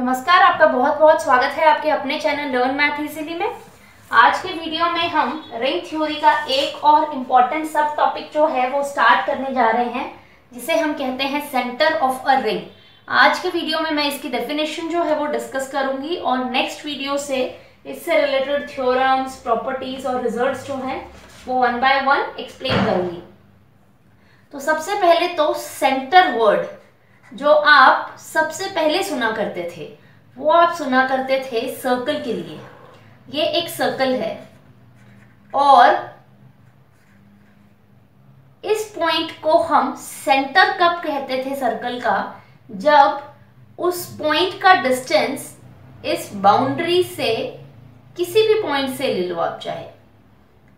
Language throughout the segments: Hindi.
नमस्कार, आपका बहुत बहुत स्वागत है आपके अपने चैनल लर्न मैथ इजीली में। आज के वीडियो में हम रिंग थ्योरी का एक और इंपॉर्टेंट सब टॉपिक जो है, वो स्टार्ट करने जा रहे हैं, जिसे हम कहते हैं सेंटर ऑफ़ अ रिंग आज के वीडियो में मैं इसकी डेफिनेशन जो है, वो डिस्कस करूँगी और नेक्स्ट वीडियो से इससे रिलेटेड थ्योरम्स प्रॉपर्टीज़ और रिज़ल्ट जो हैं, वो वन बाय वन एक्सप्लेन करूँगी। तो सबसे पहले तो सेंटर वर्ड जो आप सबसे पहले सुना करते थे, वो आप सुना करते थे सर्कल के लिए। ये एक सर्कल है। और इस पॉइंट को हम सेंटर कब कहते थे सर्कल का? जब उस पॉइंट का डिस्टेंस इस बाउंड्री से किसी भी पॉइंट से ले लो आप, चाहे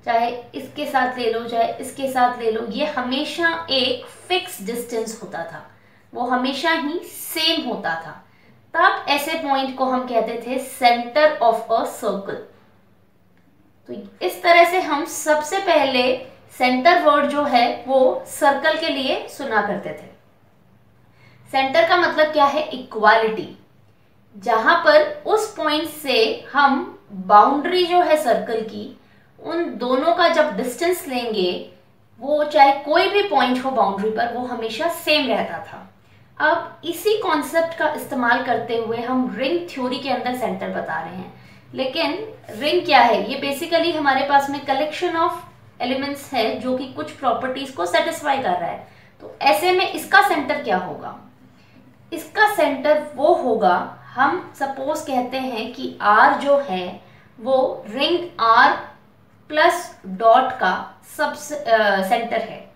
चाहे इसके साथ ले लो, चाहे इसके साथ ले लो, ये हमेशा एक फिक्स डिस्टेंस होता था। वो हमेशा ही सेम होता था। तब ऐसे पॉइंट को हम कहते थे सेंटर ऑफ़ अ सर्कल तो इस तरह से हम सबसे पहले सेंटर वर्ड जो है वो सर्कल के लिए सुना करते थे। सेंटर का मतलब क्या है? इक्वालिटी जहाँ पर उस पॉइंट से हम बाउंड्री जो है सर्कल की, उन दोनों का जब डिस्टेंस लेंगे, वो चाहे कोई भी पॉइंट हो बाउंड्री पर, वो हमेशा सेम रहता था। अब इसी कॉन्सेप्ट का इस्तेमाल करते हुए हम रिंग थ्योरी के अंदर सेंटर बता रहे हैं। लेकिन रिंग क्या है? ये बेसिकली हमारे पास में कलेक्शन ऑफ़ एलिमेंट्स है जो कि कुछ प्रॉपर्टीज़ को सेटिस्फाई कर रहा है। तो ऐसे में इसका सेंटर क्या होगा? इसका सेंटर वो होगा, हम सपोज़ कहते हैं कि आर जो है, वो रिंग आर प्लस डॉट का सब सेंटर है।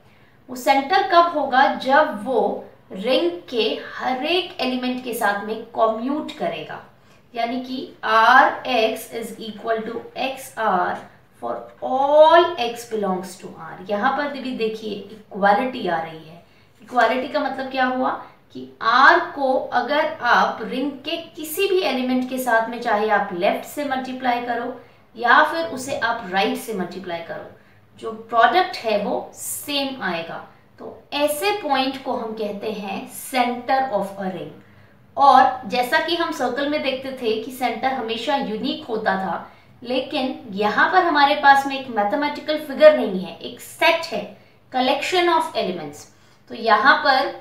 वो सेंटर कब होगा? जब वो रिंग के हर एक एलिमेंट के साथ में कॉम्यूट करेगा। यानी कि R X is equal to X R for all X belongs to R यहाँ पर भी देखिए इक्वालिटी आ रही है। इक्वालिटी का मतलब क्या हुआ? कि आर को अगर आप रिंग के किसी भी एलिमेंट के साथ में, चाहे आप लेफ़्ट से मल्टीप्लाई करो, या फिर उसे आप राइट right से मल्टीप्लाई करो, जो प्रोडक्ट है वो सेम आएगा। तो ऐसे पॉइंट को हम कहते हैं सेंटर ऑफ़ अ रिंग और जैसा कि हम सर्कल में देखते थे कि सेंटर हमेशा यूनिक होता था, लेकिन यहाँ पर हमारे पास में एक मैथमेटिकल फिगर नहीं है, एक सेट है कलेक्शन ऑफ़ एलिमेंट्स तो यहाँ पर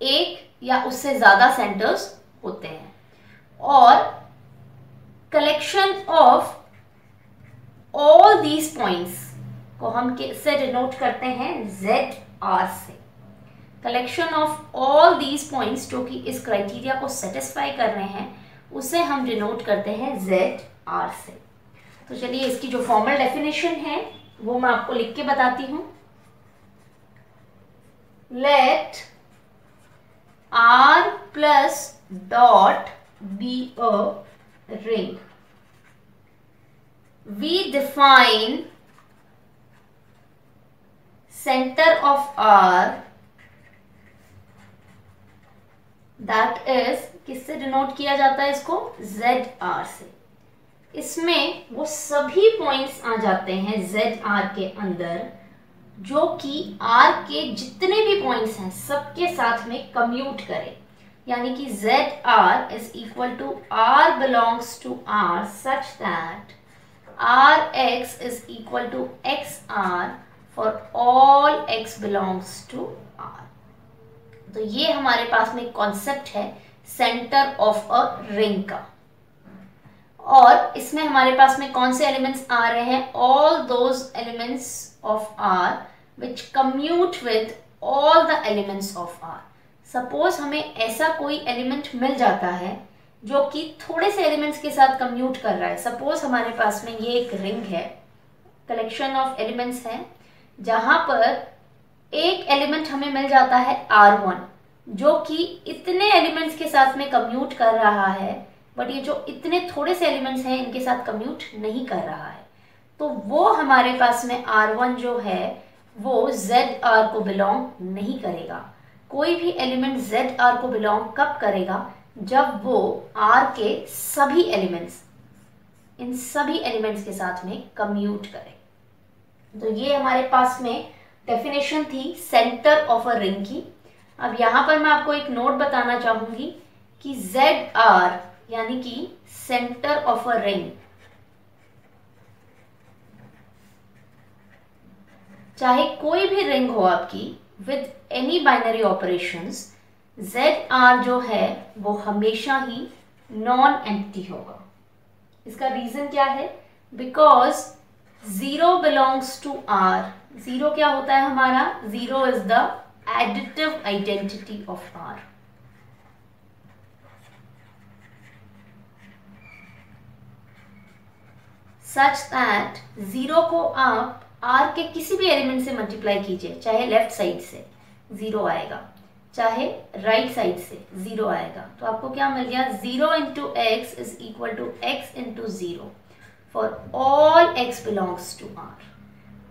एक या उससे ज़्यादा सेंटर्स होते हैं. और collection of all these points को हम से डिनोट करते हैं जेड आर से। Collection of all these points जो कि इस क्राइटेरिया को सेटिस्फाई कर रहे हैं, उसे हम डिनोट करते हैं जेड आर से। तो चलिए, इसकी जो फॉर्मल डेफिनेशन है, वो मैं आपको लिख के बताती हूँ। Let R plus dot be a ring we define center of R that is, किससे डिनोट किया जाता है इसको? जेड आर से। इसमें वो सभी पॉइंट्स आ जाते हैं जेड आर के अंदर, जो कि आर के जितने भी पॉइंट्स हैं, सबके साथ में कम्यूट करें। यानी कि Z R is equal to R belongs to R such that R X is equal to X R for all X belongs to R तो ये हमारे पास में कॉन्सेप्ट है सेंटर ऑफ़ अ रिंग का। और इसमें हमारे पास में कौन से एलिमेंट्स आ रहे हैं? All those elements of R which commute with all the elements of R suppose हमें ऐसा कोई एलिमेंट मिल जाता है जो कि थोड़े से एलिमेंट्स के साथ कम्यूट कर रहा है। सपोज़ हमारे पास में ये एक रिंग है। कलेक्शन ऑफ़ एलिमेंट्स हैं। जहाँ पर एक एलिमेंट हमें मिल जाता है आर वन जो कि इतने एलिमेंट्स के साथ में कम्यूट कर रहा है बट ये जो इतने थोड़े से एलिमेंट्स हैं, इनके साथ कम्यूट नहीं कर रहा है। तो वो हमारे पास में आर वन जो है, वो जेड आर को बिलोंग नहीं करेगा। कोई भी एलिमेंट जेड आर को बिलोंग कब करेगा? जब वो आर के सभी एलिमेंट्स, इन सभी एलिमेंट्स के साथ में कम्यूट करे तो ये हमारे पास में डेफिनेशन थी सेंटर ऑफ़ अ रिंग की। अब यहाँ पर मैं आपको एक नोट बताना चाहूँगी कि जेड आर यानी कि सेंटर ऑफ़ अ रिंग चाहे कोई भी रिंग हो आपकी with any binary operations Z R जो है, वो हमेशा ही नॉन एंटी होगा। इसका रीजन क्या है? Because zero belongs to R zero क्या होता है हमारा? Zero is the additive identity of R such that zero को आप आर के किसी भी एलिमेंट से मल्टीप्लाई कीजिए, चाहे लेफ़्ट साइड से ज़ीरो आएगा, चाहे राइट right साइड से ज़ीरो आएगा। तो आपको क्या मिल गया? Zero into X is equal to X into zero for all X belongs to R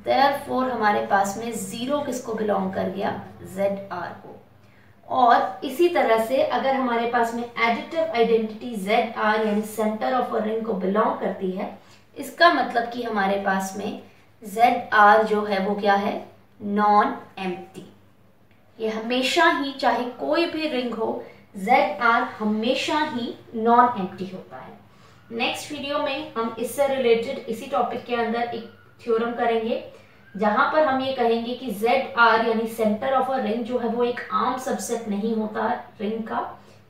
therefore हमारे पास में ज़ीरो किसको बिलोंग कर गया? जेड आर को. और इसी तरह से अगर हमारे पास में एडिटिव आइडेंटिटी जेड आर यानी सेंटर ऑफ़ अ रिंग को बिलोंग करती है, इसका मतलब कि हमारे पास में जेड आर जो है वो क्या है? नॉन एम्प्टी ये हमेशा ही चाहे कोई भी रिंग हो जेड आर हमेशा ही नॉन एम्प्टी होता है। नेक्स्ट वीडियो में हम इससे रिलेटेड इसी टॉपिक के अंदर एक थ्योरम करेंगे, जहाँ पर हम ये कहेंगे कि जेड आर यानी सेंटर ऑफ़ अ रिंग जो है वो एक आम सबसेट नहीं होता रिंग का,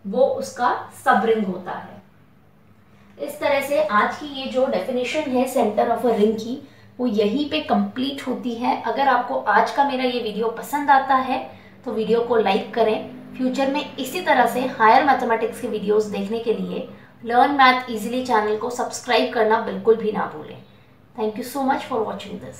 वो उसका सब रिंग होता है। इस तरह से आज की ये जो डेफिनेशन है सेंटर ऑफ़ अ रिंग की, वो यहीं पे कंप्लीट होती है। अगर आपको आज का मेरा ये वीडियो पसंद आता है तो वीडियो को लाइक करें। फ्यूचर में इसी तरह से हायर मैथमेटिक्स के वीडियोस देखने के लिए लर्न मैथ इजीली चैनल को सब्सक्राइब करना बिल्कुल भी ना भूलें। Thank you so much for watching this